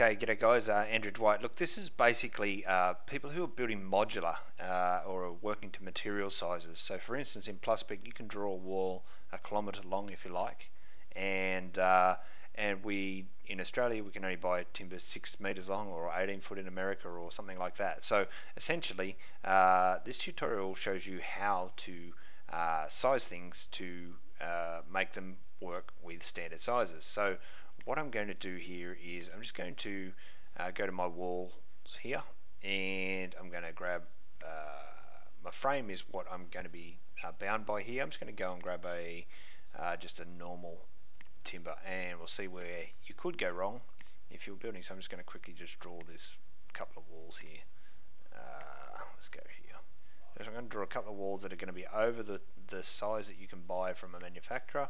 Okay, g'day guys, uh, Andrew Dwight. Look, this is basically uh, people who are building modular uh, or are working to material sizes. So for instance, in PlusSpec, you can draw a wall a kilometre long if you like, and uh, and we in Australia we can only buy timber six metres long or 18 foot in America or something like that. So essentially, uh, this tutorial shows you how to uh, size things to make them work with standard sizes. So what I'm going to do here is I'm just going to uh, go to my walls here and I'm going to grab uh, my frame is what I'm going to be uh, bound by here. I'm just going to go and grab a uh, just a normal timber and we'll see where you could go wrong if you're building. So I'm just going to quickly just draw this couple of walls here. Uh, let's go here. So I'm going to draw a couple of walls that are going to be over the, the size that you can buy from a manufacturer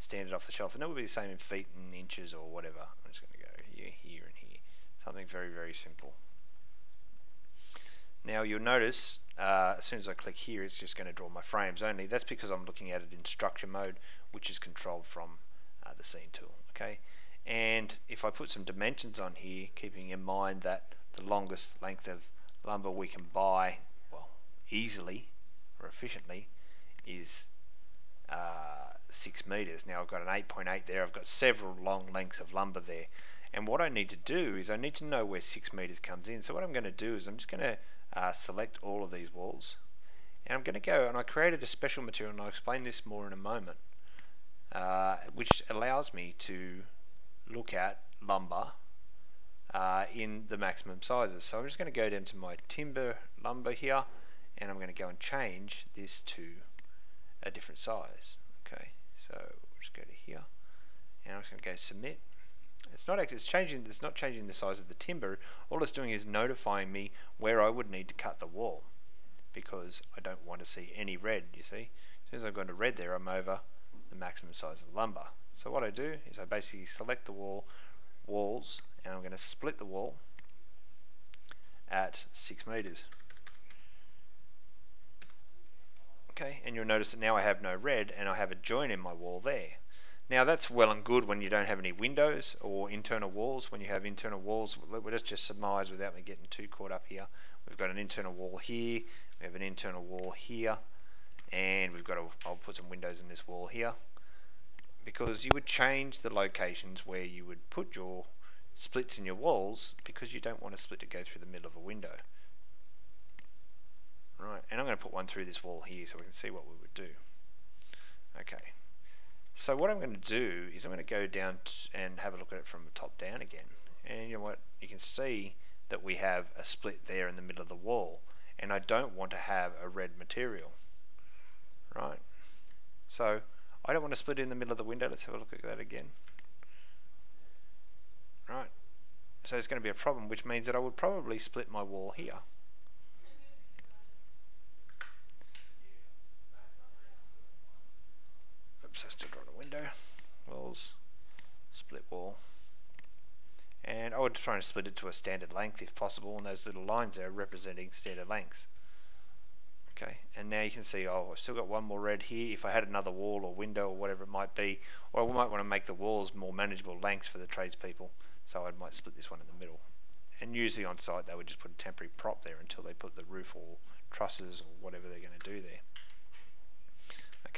standard off the shelf. And that would be the same in feet and inches or whatever. I'm just going to go here, here, and here. Something very, very simple. Now you'll notice uh, as soon as I click here, it's just going to draw my frames only. That's because I'm looking at it in structure mode, which is controlled from uh, the scene tool. Okay, and if I put some dimensions on here, keeping in mind that the longest length of lumber we can buy, well, easily or efficiently, is uh, 6 meters. Now I've got an 8.8 there, I've got several long lengths of lumber there. And what I need to do is I need to know where 6 meters comes in. So what I'm going to do is I'm just going to uh, select all of these walls. And I'm going to go, and I created a special material, and I'll explain this more in a moment, uh, which allows me to look at lumber uh, in the maximum sizes. So I'm just going to go down to my timber lumber here, and I'm going to go and change this to a different size. Okay, so we'll just go to here, and I'm just going to go submit. It's not actually, it's changing, it's not changing the size of the timber. All it's doing is notifying me where I would need to cut the wall because I don't want to see any red, you see. As soon as I've gone to red there, I'm over the maximum size of the lumber. So what I do is I basically select the wall walls and I'm going to split the wall at 6 meters. Okay, and you'll notice that now I have no red and I have a join in my wall there. Now that's well and good when you don't have any windows or internal walls. When you have internal walls, let's just surmise without me getting too caught up here. We've got an internal wall here, we have an internal wall here, and we've got a, I'll put some windows in this wall here because you would change the locations where you would put your splits in your walls because you don't want a split to go through the middle of a window. Right, and I'm going to put one through this wall here so we can see what we would do. Okay, so what I'm going to do is I'm going to go down and have a look at it from the top down again. And you know what, you can see that we have a split there in the middle of the wall. And I don't want to have a red material. Right, so I don't want to split in the middle of the window. Let's have a look at that again. Right, so it's going to be a problem, which means that I would probably split my wall here. Oops, I still drawn a window. Walls, split wall. And I would try and split it to a standard length if possible, and those little lines there are representing standard lengths. Okay, and now you can see, oh, I've still got one more red here. If I had another wall or window or whatever it might be, or I might want to make the walls more manageable lengths for the tradespeople, so I might split this one in the middle. And usually on site they would just put a temporary prop there until they put the roof or trusses or whatever they're going to do there.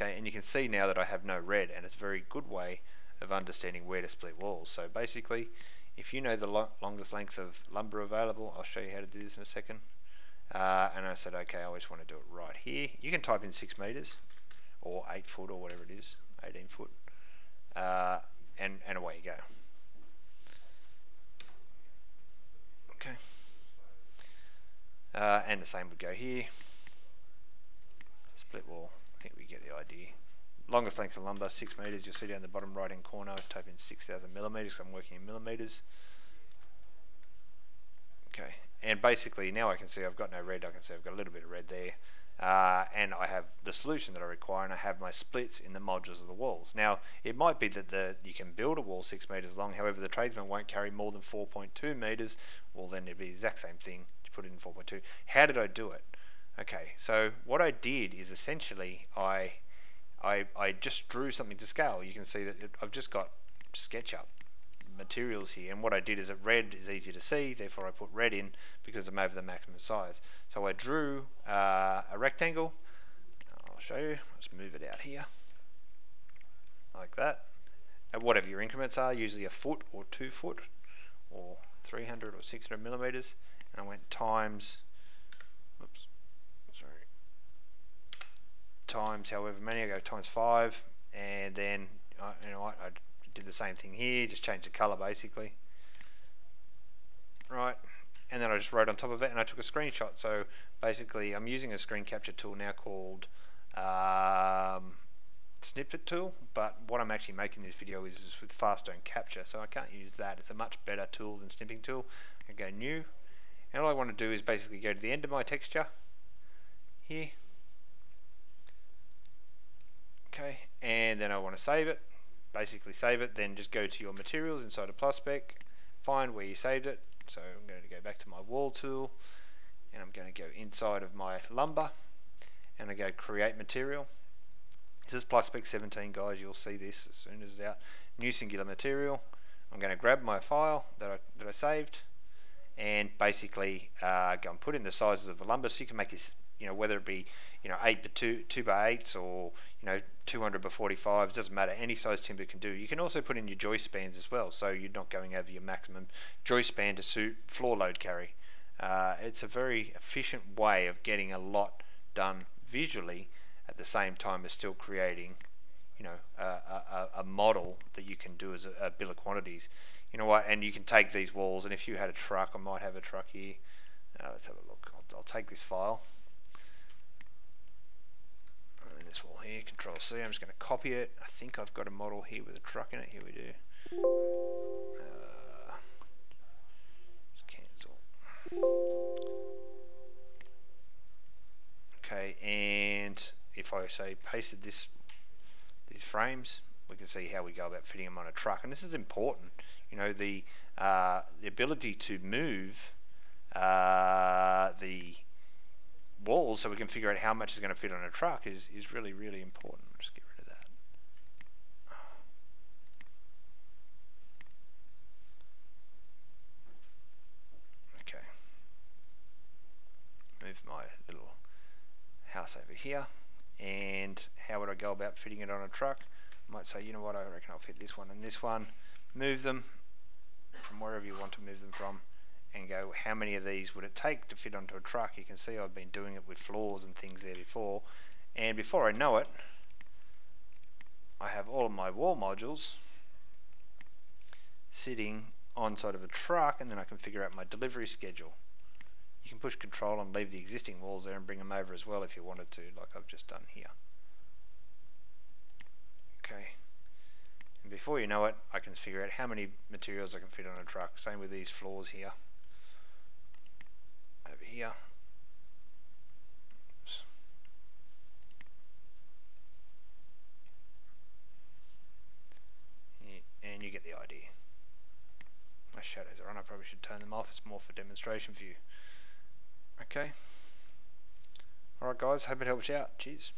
Okay, and you can see now that I have no red, and it's a very good way of understanding where to split walls. So basically, if you know the lo longest length of lumber available, I'll show you how to do this in a second. Uh, and I said, okay, I always want to do it right here. You can type in 6 meters, or 8 foot, or whatever it is, 18 foot, uh, and, and away you go. Okay. Uh, and the same would go here. Split wall. I think we get the idea. Longest length of lumber, 6 metres. You'll see down the bottom right hand corner, I've typed in 6,000 millimetres. I'm working in millimetres. Okay, and basically now I can see I've got no red. I can see I've got a little bit of red there. Uh, and I have the solution that I require, and I have my splits in the modules of the walls. Now, it might be that the, you can build a wall 6 metres long, however, the tradesman won't carry more than 4.2 metres. Well, then it'd be the exact same thing to put it in 4.2. How did I do it? Okay, so what I did is essentially I, I, I just drew something to scale. You can see that it, I've just got SketchUp materials here and what I did is that red is easy to see therefore I put red in because I'm over the maximum size. So I drew uh, a rectangle. I'll show you. Let's move it out here. Like that. At whatever your increments are usually a foot or two foot or 300 or 600 millimeters. And I went times oops sorry times however many I go times 5 and then uh, you know I, I did the same thing here, just changed the color basically. Right, and then I just wrote on top of it and I took a screenshot. So basically I'm using a screen capture tool now called um, snippet tool, but what I'm actually making this video is, is with Faststone Capture, so I can't use that. It's a much better tool than snipping tool. I go new, and all I want to do is basically go to the end of my texture here. Okay, and then I want to save it basically save it, then just go to your materials inside of Plusspec, find where you saved it. So I'm going to go back to my wall tool, and I'm going to go inside of my lumber, and I go create material. This is Plusspec 17 guys, you'll see this as soon as it's out. New singular material. I'm going to grab my file that I, that I saved, and basically uh, go and put in the sizes of the lumber so you can make this, you know, whether it be you know, 8 by 2, 2 by 8s or, you know, 200 by 45s, doesn't matter, any size timber can do. You can also put in your joist spans as well, so you're not going over your maximum joist span to suit floor load carry. Uh, it's a very efficient way of getting a lot done visually at the same time as still creating you know a, a, a model that you can do as a, a, bill of quantities you know what and you can take these walls and if you had a truck I might have a truck here uh, let's have a look I'll, I'll take this file this wall here, Control C. I'm just going to copy it. I think I've got a model here with a truck in it. Here we do. Uh, cancel. Okay, and if I say pasted this these frames, we can see how we go about fitting them on a truck. And this is important. You know, the uh, the ability to move uh, the walls so we can figure out how much is going to fit on a truck is, is really, really important. Just get rid of that. Okay. Move my little house over here. And how would I go about fitting it on a truck? I might say, you know what, I reckon I'll fit this one and this one. Move them from wherever you want to move them from and go how many of these would it take to fit onto a truck? You can see I've been doing it with floors and things there before. And before I know it I have all of my wall modules sitting on side of a truck and then I can figure out my delivery schedule. You can push control and leave the existing walls there and bring them over as well if you wanted to like I've just done here. Okay. And before you know it I can figure out how many materials I can fit on a truck. Same with these floors here here. Oops. And you get the idea. My shadows are on, I probably should turn them off, it's more for demonstration view. Okay. Alright guys, hope it helps you out. Cheers.